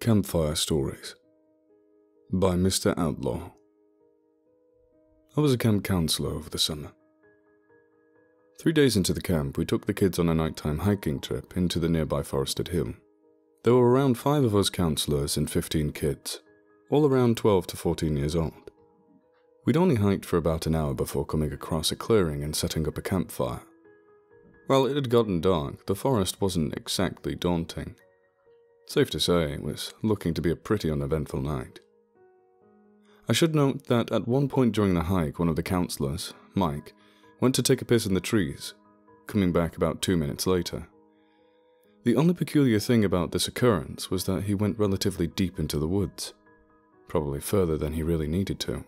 Campfire Stories by Mr. Outlaw. I was a camp counselor over the summer. Three days into the camp, we took the kids on a nighttime hiking trip into the nearby forested hill. There were around five of us counselors and 15 kids, all around 12 to 14 years old. We'd only hiked for about an hour before coming across a clearing and setting up a campfire. While it had gotten dark, the forest wasn't exactly daunting. Safe to say, it was looking to be a pretty uneventful night. I should note that at one point during the hike, one of the counselors, Mike, went to take a piss in the trees, coming back about two minutes later. The only peculiar thing about this occurrence was that he went relatively deep into the woods, probably further than he really needed to.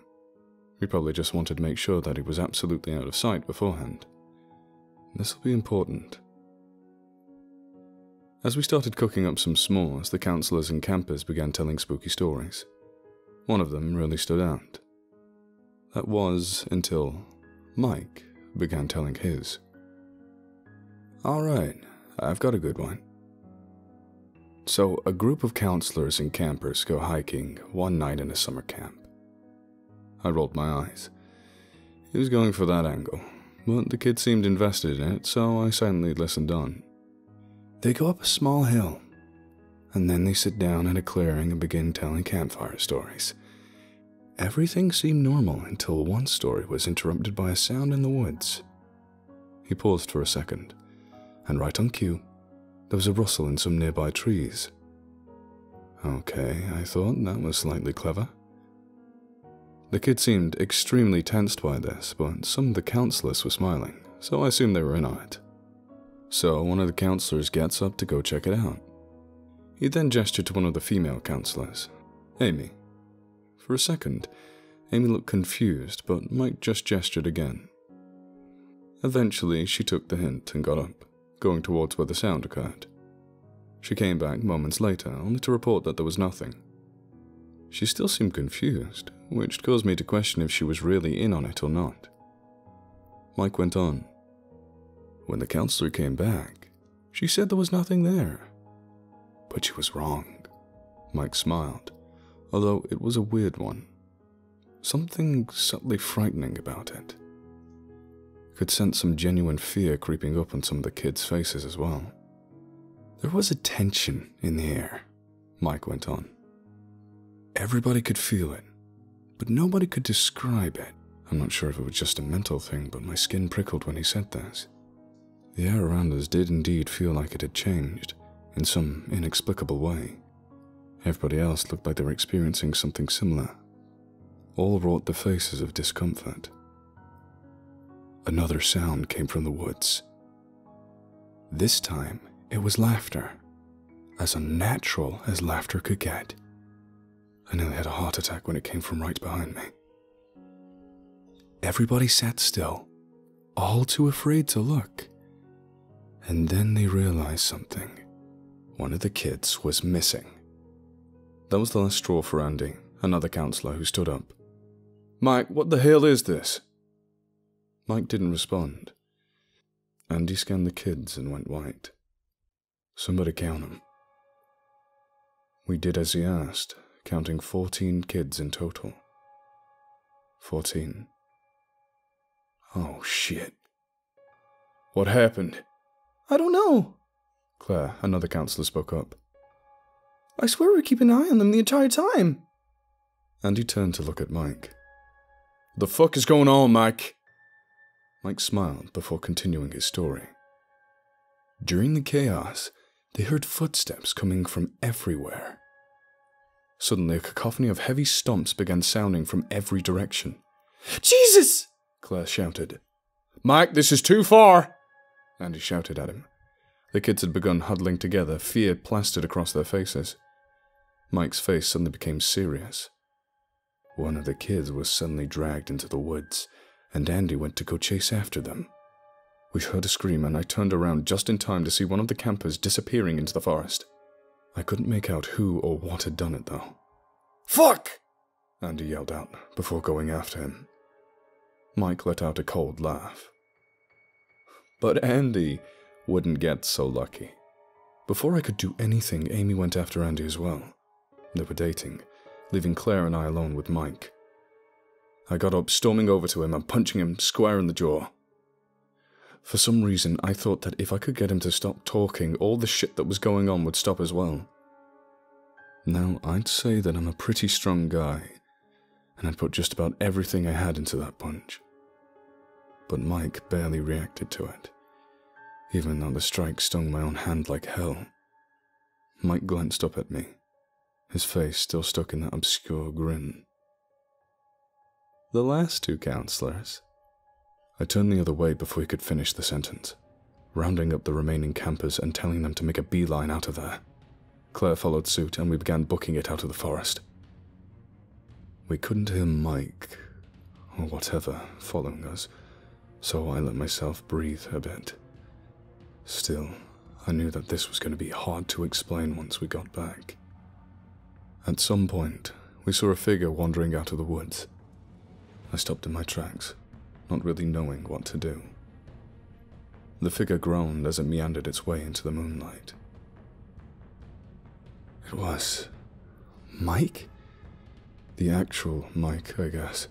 He probably just wanted to make sure that he was absolutely out of sight beforehand. This will be important. As we started cooking up some s'mores, the counselors and campers began telling spooky stories. One of them really stood out. That was until Mike began telling his. Alright, I've got a good one. So, a group of counselors and campers go hiking one night in a summer camp. I rolled my eyes. He was going for that angle, but the kid seemed invested in it, so I silently listened on. They go up a small hill, and then they sit down in a clearing and begin telling campfire stories. Everything seemed normal until one story was interrupted by a sound in the woods. He paused for a second, and right on cue, there was a rustle in some nearby trees. Okay, I thought that was slightly clever. The kid seemed extremely tensed by this, but some of the counselors were smiling, so I assumed they were in on it. So one of the counselors gets up to go check it out. He then gestured to one of the female counselors, Amy. For a second, Amy looked confused, but Mike just gestured again. Eventually, she took the hint and got up, going towards where the sound occurred. She came back moments later, only to report that there was nothing. She still seemed confused, which caused me to question if she was really in on it or not. Mike went on. When the counselor came back, she said there was nothing there. But she was wrong. Mike smiled, although it was a weird one. Something subtly frightening about it. Could sense some genuine fear creeping up on some of the kids' faces as well. There was a tension in the air, Mike went on. Everybody could feel it, but nobody could describe it. I'm not sure if it was just a mental thing, but my skin prickled when he said this. The air around us did indeed feel like it had changed, in some inexplicable way. Everybody else looked like they were experiencing something similar. All wrought the faces of discomfort. Another sound came from the woods. This time, it was laughter, as unnatural as laughter could get. I nearly had a heart attack when it came from right behind me. Everybody sat still, all too afraid to look. And then they realized something. One of the kids was missing. That was the last straw for Andy, another counselor who stood up. Mike, what the hell is this? Mike didn't respond. Andy scanned the kids and went white. Somebody count them. We did as he asked, counting 14 kids in total. 14. Oh, shit. What happened? I don't know. Claire, another counselor, spoke up. I swear we keep an eye on them the entire time. Andy turned to look at Mike. The fuck is going on, Mike? Mike smiled before continuing his story. During the chaos, they heard footsteps coming from everywhere. Suddenly, a cacophony of heavy stomps began sounding from every direction. Jesus! Claire shouted. Mike, this is too far! Andy shouted at him. The kids had begun huddling together, fear plastered across their faces. Mike's face suddenly became serious. One of the kids was suddenly dragged into the woods, and Andy went to go chase after them. We heard a scream, and I turned around just in time to see one of the campers disappearing into the forest. I couldn't make out who or what had done it, though. Fuck! Andy yelled out before going after him. Mike let out a cold laugh. But Andy wouldn't get so lucky. Before I could do anything, Amy went after Andy as well, They were dating, leaving Claire and I alone with Mike. I got up, storming over to him and punching him square in the jaw. For some reason, I thought that if I could get him to stop talking, all the shit that was going on would stop as well. Now, I'd say that I'm a pretty strong guy, and I'd put just about everything I had into that punch. But Mike barely reacted to it, even though the strike stung my own hand like hell. Mike glanced up at me, his face still stuck in that obscure grin. The last two counselors. I turned the other way before he could finish the sentence, rounding up the remaining campers and telling them to make a beeline out of there. Claire followed suit and we began booking it out of the forest. We couldn't hear Mike, or whatever, following us, so I let myself breathe a bit. Still, I knew that this was going to be hard to explain once we got back. At some point, we saw a figure wandering out of the woods. I stopped in my tracks, not really knowing what to do. The figure groaned as it meandered its way into the moonlight. It was. Mike? The actual Mike, I guess.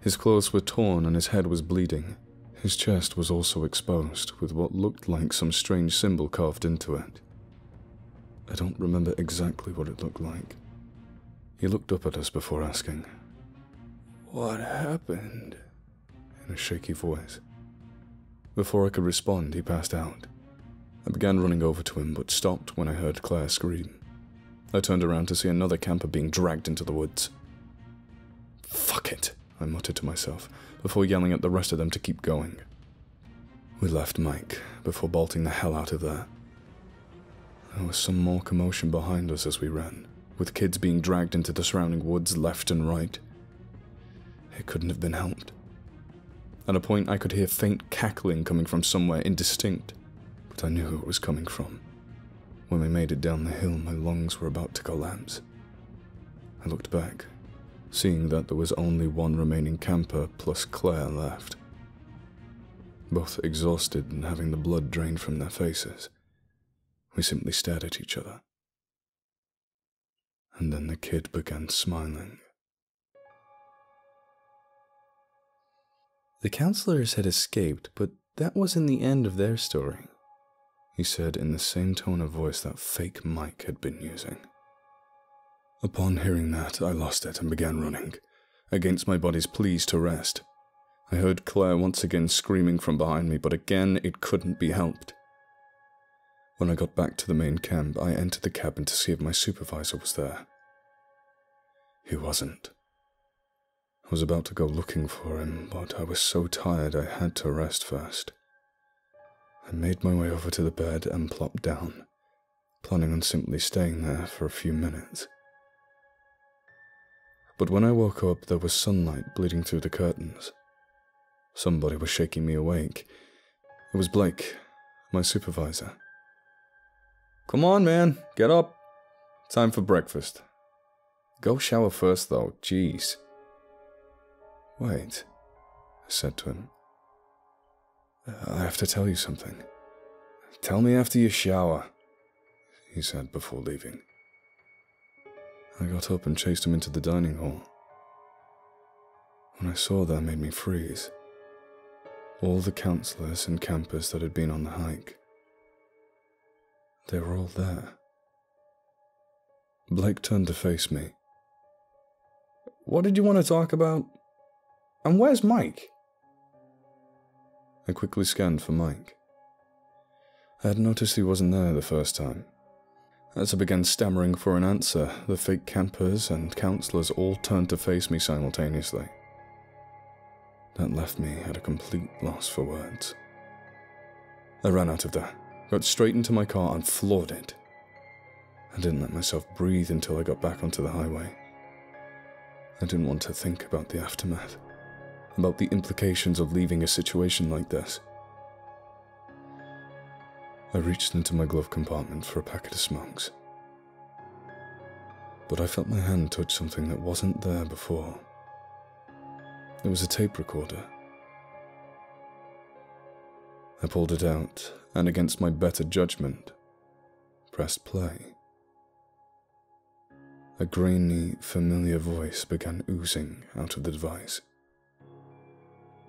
His clothes were torn and his head was bleeding. His chest was also exposed, with what looked like some strange symbol carved into it. I don't remember exactly what it looked like. He looked up at us before asking, what happened? in a shaky voice. Before I could respond, he passed out. I began running over to him, but stopped when I heard Claire scream. I turned around to see another camper being dragged into the woods. Fuck it, I muttered to myself, before yelling at the rest of them to keep going. We left Mike, before bolting the hell out of there. There was some more commotion behind us as we ran, with kids being dragged into the surrounding woods left and right. It couldn't have been helped. At a point, I could hear faint cackling coming from somewhere indistinct, but I knew who it was coming from. When we made it down the hill, my lungs were about to collapse. I looked back, seeing that there was only one remaining camper plus Claire left. Both exhausted and having the blood drained from their faces, we simply stared at each other. And then the kid began smiling. The counselors had escaped, but that wasn't the end of their story, he said in the same tone of voice that fake Mike had been using. Upon hearing that, I lost it and began running, against my body's pleas to rest. I heard Claire once again screaming from behind me, but again it couldn't be helped. When I got back to the main camp, I entered the cabin to see if my supervisor was there. He wasn't. I was about to go looking for him, but I was so tired I had to rest first. I made my way over to the bed and plopped down, planning on simply staying there for a few minutes. But when I woke up, there was sunlight bleeding through the curtains. Somebody was shaking me awake. It was Blake, my supervisor. Come on, man, get up. Time for breakfast. Go shower first, though, jeez. Wait, I said to him. I have to tell you something. Tell me after you shower, he said before leaving. I got up and chased him into the dining hall. When I saw that made me freeze. All the counselors and campers that had been on the hike. They were all there. Blake turned to face me. What did you want to talk about? And where's Mike? I quickly scanned for Mike. I had noticed he wasn't there the first time. As I began stammering for an answer, the fake campers and counselors all turned to face me simultaneously. That left me at a complete loss for words. I ran out of there, got straight into my car, and floored it. I didn't let myself breathe until I got back onto the highway. I didn't want to think about the aftermath about the implications of leaving a situation like this. I reached into my glove compartment for a packet of smokes. But I felt my hand touch something that wasn't there before. It was a tape recorder. I pulled it out and, against my better judgment, pressed play. A grainy, familiar voice began oozing out of the device.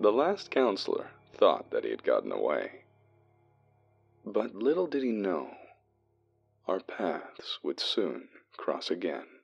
The last counselor thought that he had gotten away. But little did he know, our paths would soon cross again.